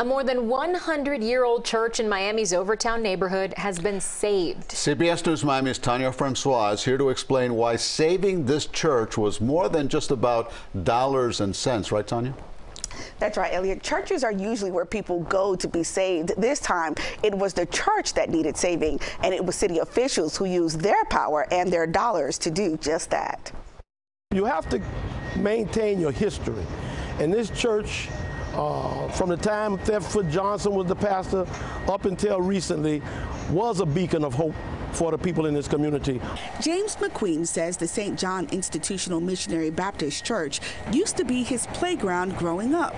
A more than 100 year old church in Miami's Overtown neighborhood has been saved. CBS News Miami's Tanya Francois is here to explain why saving this church was more than just about dollars and cents, right, Tanya? That's right, Eliott. Churches are usually where people go to be saved. This time, it was the church that needed saving, and it was city officials who used their power and their dollars to do just that. You have to maintain your history. And this church, uh, from the time Thedford Johnson was the pastor up until recently, was a beacon of hope for the people in this community. James McQueen says the St. John Institutional Missionary Baptist Church used to be his playground growing up.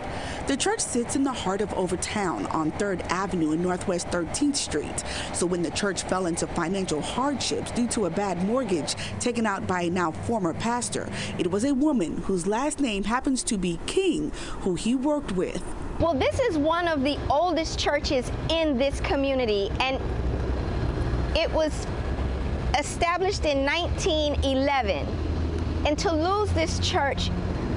The church sits in the heart of Overtown on 3rd Avenue and Northwest 13th Street. So when the church fell into financial hardships due to a bad mortgage taken out by a now former pastor, it was a woman whose last name happens to be King who he worked with. Well, this is one of the oldest churches in this community, and it was established in 1911. And to lose this church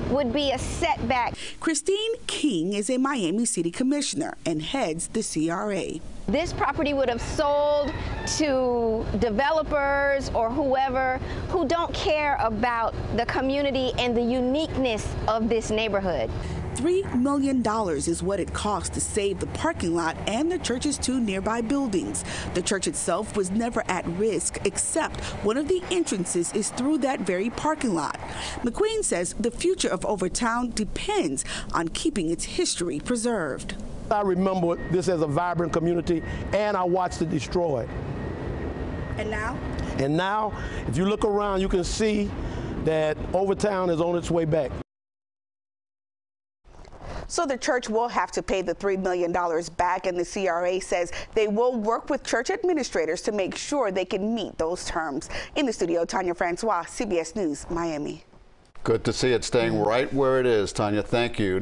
would be a setback. Christine King is a Miami City Commissioner and heads the CRA. This property would have sold to developers or whoever who don't care about the community and the uniqueness of this neighborhood. $3 million is what it cost to save the parking lot and the church's two nearby buildings. The church itself was never at risk, except one of the entrances is through that very parking lot. McQueen says the future of Overtown depends on keeping its history preserved. I remember this as a vibrant community, and I watched it destroyed. And now? And now, if you look around, you can see that Overtown is on its way back. So the church will have to pay the $3 million back, and the CRA says they will work with church administrators to make sure they can meet those terms. In the studio, Tanya Francois, CBS News, Miami. Good to see it staying right where it is, Tanya. Thank you.